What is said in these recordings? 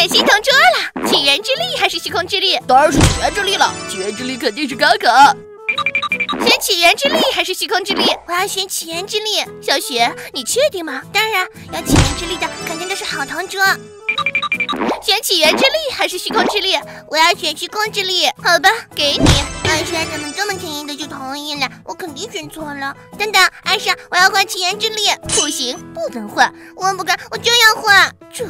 选心同桌了，起源之力还是虚空之力？当然是起源之力了，起源之力肯定是卡卡。选起源之力还是虚空之力？我要选起源之力。小雪，你确定吗？当然，要起源之力的肯定都是好同桌。选起源之力还是虚空之力？我要选虚空之力。好吧，给你。艾莎怎么这么轻易的就同意了？我肯定选错了。等等，艾莎，我要换起源之力。不行，不能换。我不敢，我就要换。这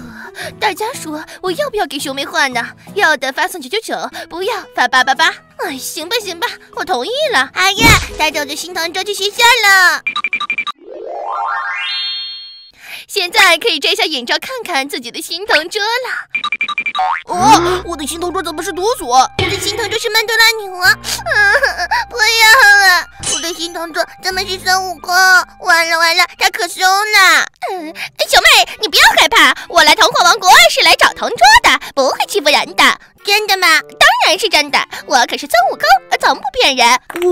大家说，我要不要给熊妹换呢？要的发送九九九，不要发八八八。哎，行吧行吧，我同意了。哎呀，带着我的新同桌去学校了。现在可以摘下眼罩看看自己的新同桌了。哦，我的新同桌怎么是毒索？我的新同桌是曼多拉女王。不要了，我的新同桌怎么是孙悟空？完了完了，他可凶了。嗯，小妹，你不要害怕，我来童话王国是来找同桌的，不会欺负人的。真的吗？当然是真的，我可是孙悟空，从不骗人。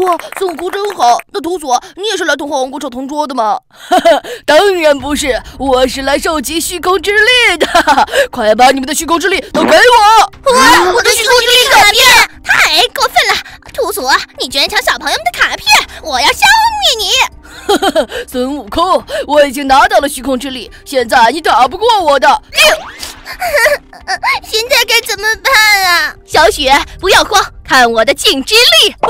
哇，孙悟空真好。那毒索，你也是来童话王国找同桌的吗？哈哈，当然不是，我是来收集虚空之力的。快把你们的虚空之力都给我！哇，我的虚空之力卡片，太过分了！秃索，你居然抢小朋友们的卡片，我要消灭你！哈哈，孙悟空，我已经拿到了虚空之力，现在你打不过我的。现在该怎么办啊？小雪，不要慌，看我的静之力！啊，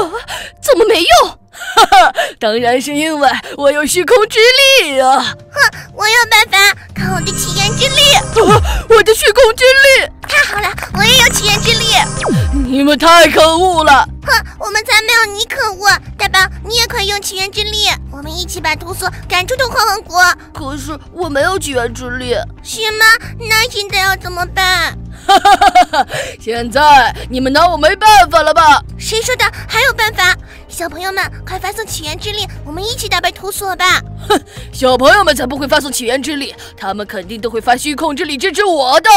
怎么没用？哈哈，当然是因为我有虚空之力啊！哼，我有办法，看我的起源之力！啊，我的虚空之力！太好了，我也有起源之力！你们太可恶了！哼，我们才没有你可恶！大宝，你也可以用起源之力，我们一起把图索赶出童话王国。可是我没有起源之力，是吗？那现在要怎么办？哈哈哈哈哈！现在你们拿我没办法了吧？谁说的？还有办法！小朋友们，快发送起源之力，我们一起打败图索吧！哼，小朋友们才不会发送起源之力，他们肯定都会发虚空之力支持我的。